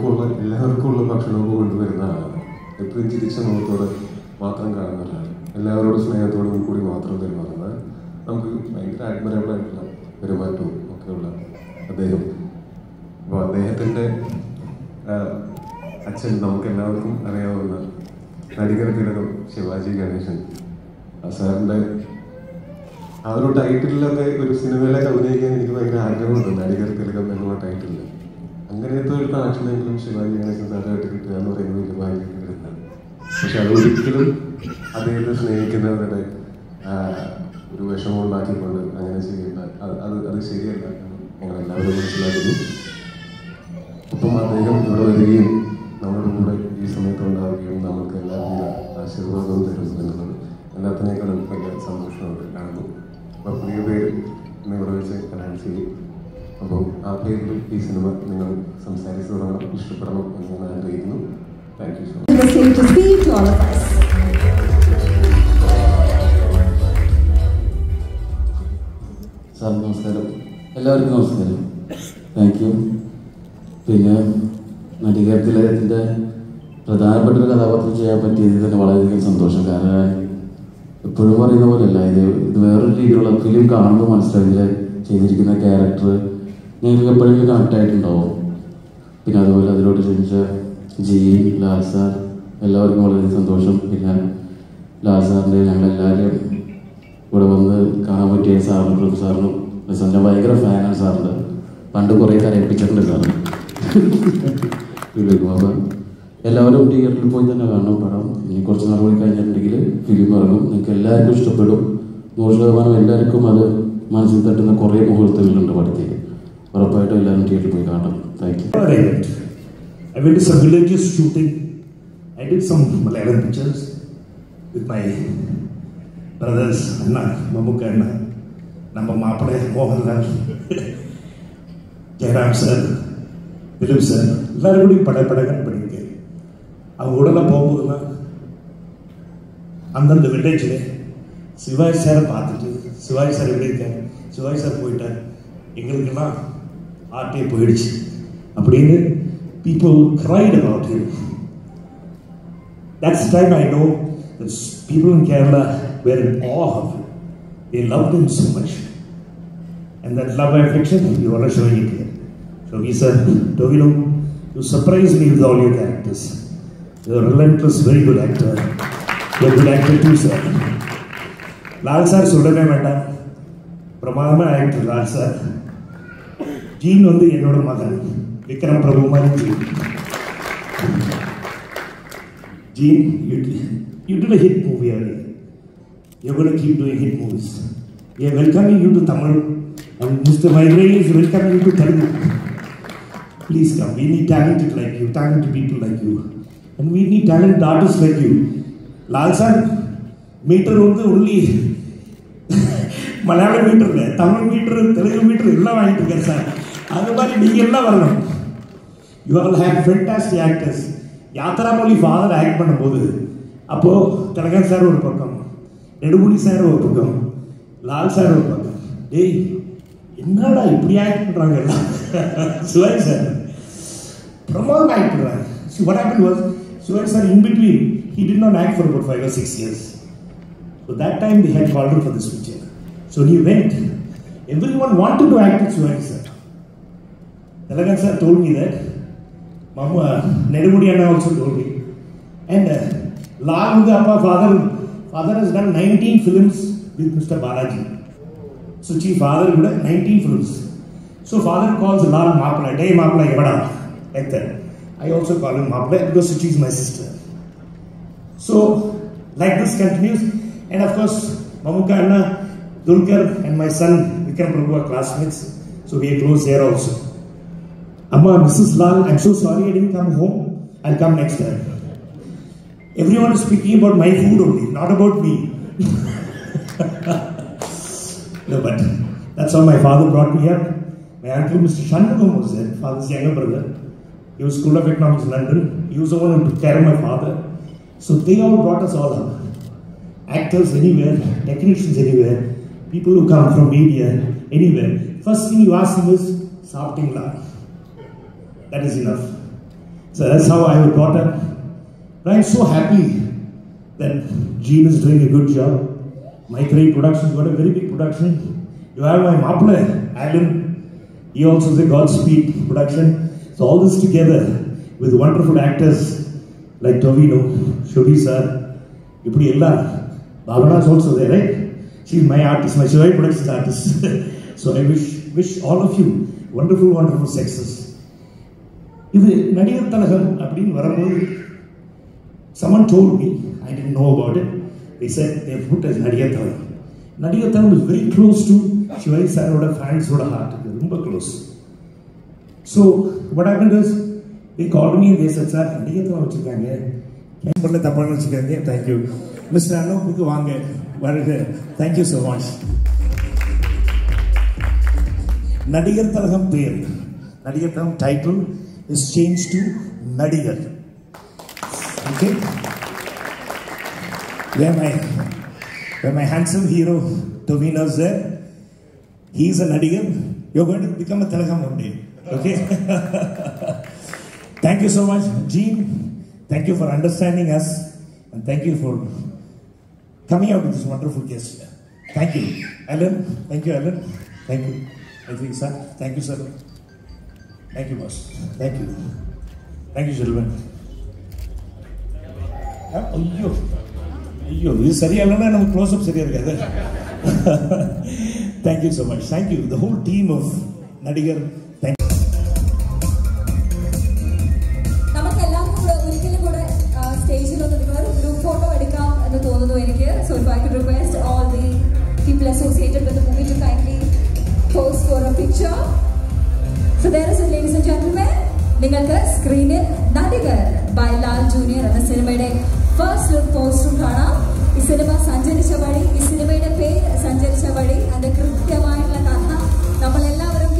എല്ലാവർക്കും ഉള്ള എല്ലാവർക്കും ഉള്ള ഭക്ഷണമൊക്കെ കൊണ്ടുവരുന്ന ആളാണ്. എപ്പോഴും ചിരിച്ച മുഖത്തോടെ മാത്രം കാണുന്ന ഒരാൾ എല്ലാവരോടും സ്നേഹത്തോടും കൂടി മാത്രം പെരുമാറുന്ന നമുക്ക് ഭയങ്കര അഡ്മറബിൾ ആയിട്ടുള്ള പെരുമാറ്റവും ഒക്കെയുള്ള അദ്ദേഹം. അപ്പോൾ അദ്ദേഹത്തിന്റെ അച്ഛൻ നമുക്ക് എല്ലാവർക്കും അറിയാവുന്ന നടികർ തിലകം ശിവാജി ഗണേശൻ. സാറിന്റെ ആ ടൈറ്റിലൊക്കെ ഒരു സിനിമയിലൊക്കെ അഭിനയിക്കാൻ എനിക്ക് ഭയങ്കര ആഗ്രഹമുണ്ട്. നടികർ തിലകം എന്നുള്ള ടൈറ്റിൽ അങ്ങനത്തെ ഒരു കണക്ഷനെങ്കിലും ഗണേശൻ സാറായിട്ട് കിട്ടുക എന്ന് പറയുന്നത് വലിയ ഭാഗ്യമായിട്ടുണ്ട് പക്ഷെ അത് ഒരിക്കലും അദ്ദേഹത്തെ സ്നേഹിക്കുന്നവരുടെ ഒരു വിഷമം ഉണ്ടാക്കിക്കൊണ്ട് അങ്ങനെ ചെയ്യേണ്ട അത് അത് ശരിയല്ല ഞങ്ങൾ എല്ലാവരും മനസ്സിലാക്കുന്നു. ഒപ്പം അദ്ദേഹം ഇവിടെ വരികയും നമ്മുടെ കൂടെ ഈ സമയത്ത് ഉണ്ടാവുകയും നമുക്ക് എല്ലാവിധ ആശീർവാദവും തരും എന്നുള്ളത് എല്ലാത്തിനേക്കാളും വലിയ സന്തോഷമുണ്ട് കാണുന്നു അപ്പോൾ പുതിയ പേര് ഇന്ന് ഇവിടെ വെച്ച് അനൗൺസ് ചെയ്യും. അപ്പോൾ ആ പേരിൽ ഈ സിനിമ നിങ്ങൾ സംസാരിച്ചു തുടങ്ങണം ഇഷ്ടപ്പെടണം എന്ന് ഞാൻ ആഗ്രഹിക്കുന്നു. Thank you so much to the stage to speak to all of us. Sir നമസ്കാരം. എല്ലാവർക്കും നമസ്കാരം. താങ്ക് യു പിന്നെ നടികേരത്തിൽ തിലകത്തിന്റെ പ്രധാനപ്പെട്ട ഒരു കഥാപാത്രം ചെയ്യാൻ പറ്റിയതിൽ തന്നെ വളരെയധികം സന്തോഷം. കാരണം എപ്പോഴും പറയുന്ന പോലെയല്ല ഇത് ഇത് വേറൊരു രീതിയിലുള്ള ഫിലിം കാണുമ്പോൾ മനസ്സിലായി. ചെയ്തിരിക്കുന്ന ക്യാരക്ടർ കണക്ട് ആയിട്ടുണ്ടാവും. പിന്നെ അതുപോലെ അതിലോട്ട് ക്ഷണിച്ച ജി ലാൽ എല്ലാവർക്കും വളരെ സന്തോഷം. പിന്നെ ലാസാറിന്റെ ഞങ്ങളെല്ലാവരും ഇവിടെ വന്ന് കാണാൻ പറ്റിയ സാറിനും പ്രഭു സാറിനും സാറിന്റെ ഭയങ്കര ഫാനാണ് സാറിന്റെ പണ്ട് കുറേ കരയിപ്പിച്ചിട്ടുണ്ട് സാറ്. എല്ലാവരും തിയേറ്ററിൽ പോയി തന്നെ കാണണം പടം. ഇനി കുറച്ച് നാൾ കൂടി കഴിഞ്ഞിട്ടുണ്ടെങ്കിൽ ഫിലിം ഇറങ്ങും. നിങ്ങൾക്ക് എല്ലാവർക്കും ഇഷ്ടപ്പെടും. നൂറ് ശതമാനം എല്ലാവർക്കും അത് മനസ്സിൽ തട്ടുന്ന കുറേ മുഹൂർത്തങ്ങളുണ്ട് പടത്തിൽ. ഉറപ്പായിട്ടും എല്ലാവരും തിയേറ്ററിൽ പോയി കാണണം thank you Where I went. I went to some villages shooting. I did some Malayalam pictures with my brothers, Anna, Mamuka Anna, நம்ம மாப்பிள்ளை மோகன்லால் ஜெயராம் சார் திலீப் சார் எல்லாரும் கூடயும் பட படகன் பண்ணியிருக்கேன் அவங்க கூடலாம் போகும்போதெல்லாம் அந்தந்த வில்லேஜில் சிவாஜி சாரை பார்த்துட்டு சிவாஜி சார் எப்படி இருக்கார் சிவாஜி சார் போயிட்டார் எங்களுக்கெல்லாம் ஆர்ட்டே போயிடுச்சு அப்படின்னு people cried about him. That's the time I know that s- people in Kerala were in awe of him. They loved him so much. And that love and affection, you are showing it here. So he said, Tovino, you surprised me with all your characters. You're a relentless, very good actor. You're a good actor too, sir. Lal sir சொல்லவே வேண்டாம் பிரமாதமான actor Lal sir gene வந்து என்னோட மகன் விக்ரம் பிரபு மாதிரி gene gene you you did a hit movie earlier. You're going to keep doing hit movies. We are welcoming you to Tamil and Mr. Maigre is welcoming you to Telugu. Please come. We need talented like you, talented people like you. And we need talented artists like you. Lal sir, meter வந்து only மலையாள metre இல்லை Tamil metre Telugu metre எல்லாம் வாங்கிட்டு இருக்காரு sir அது மாதிரி நீங்கள் வரணும்? You all have fantastic actors Yatra Mozhi father act பண்ணும்போது அப்போது திலகன் சார் ஒரு பக்கம் நெடுமுடி சார் ஒரு பக்கம் லால் சார் ஒரு பக்கம். டேய் என்னடா இப்படி ஆக்ட் பண்ணுறாங்க எல்லாம்? சிவாஜி சார் பிரமாதம் ஆக்ட் பண்ணுறாங்க see what happen was Sivaji sir in between he did not act for about five or six years so that time the had called for this picture so he went everyone want to act with Shivaji. Telagan sir told me that. Mama, Nedumudi Anna also told me. And uh, Lal Mugappa, father, father has done 19 films with Mr. Balaji. So chief father would have 19 films. So father calls Lal Mapla, Day Mapla Yavada, like that. I also call him Mapla because she is my sister. So, like this continues, and of course, Mamuka Anna, Dulkar, and my son Vikram Prabhu are classmates, so we are close there also. Amma, Mrs. Lal, I'm so sorry I didn't come home. I'll come next time. Everyone is speaking about my food only, not about me. no, but that's how my father brought me up. My uncle, Mr. Shanmugam, was there, father's younger brother. He was School of Economics in London. He was the one who took care of my father. So they all brought us all up. Actors anywhere, technicians anywhere, people who come from media anywhere. First thing you ask them is, Saptingla. That is enough. So that's how I have brought up. But I'm so happy that Gene is doing a good job. My three Productions got a very big production. You have my Maple, Alan. He also is a Godspeed production. So all this together with wonderful actors like Tovino, Shobhi sir, Ipudi Ella. Bhavana is also there, right? She's my artist, my Shivari Productions artist. so I wish, wish all of you wonderful, wonderful success. இது நடிகர் தலகம் அப்படின்னு வரும்போது someone told me I didn't know about it the said they as Nadigar Thilagam Nadigar Thilagam is very close to Sivaji சாரோட ஃபேன்ஸோட ஹார்ட்டுக்கு ரொம்ப close so what happen is they call me they said sir Nadigar Thilagam வச்சுருக்காங்க. பண்ணல தப்பாக வச்சுக்காதீங்க thank you mister அலோப்புக்கு வாங்க. வருக. தேங்க்யூ ஸோ மச் நடிகர் தலகம் பேர். Nadigar Thilagam title is changed to medical. Okay? Where my, where my handsome hero Tovino is there, he is a Nadigan. You're going to become a Telugu one day. Okay? thank you so much, Gene. Thank you for understanding us. And thank you for coming out with this wonderful guest. Thank you. Alan, thank you, Alan. Thank you. I think, sir. Thank you, sir. Thank you, boss. Thank you. Thank you, gentlemen. ஐயோ ஐயோ இது சரியாகலன்னா நம்ம close-up சரியாக இருக்காது thank you so much thank you the whole team of Nadigar So if I could request all the people associated with the movie to kindly pose for a picture. So there is ladies and gentlemen നിങ്ങൾക്ക് സ്ക്രീനിൽ Nadigar by Lal junior എന്ന സിനിമയുടെ first look പോസ്റ്ററും കാണാം. ഈ cinema സഞ്ചരിച്ച വഴി ഈ സിനിമയുടെ പേര് സഞ്ചരിച്ച വഴി അതിന്റെ കൃത്യമായിട്ടുള്ള കഥ. നമ്മളെല്ലാവരും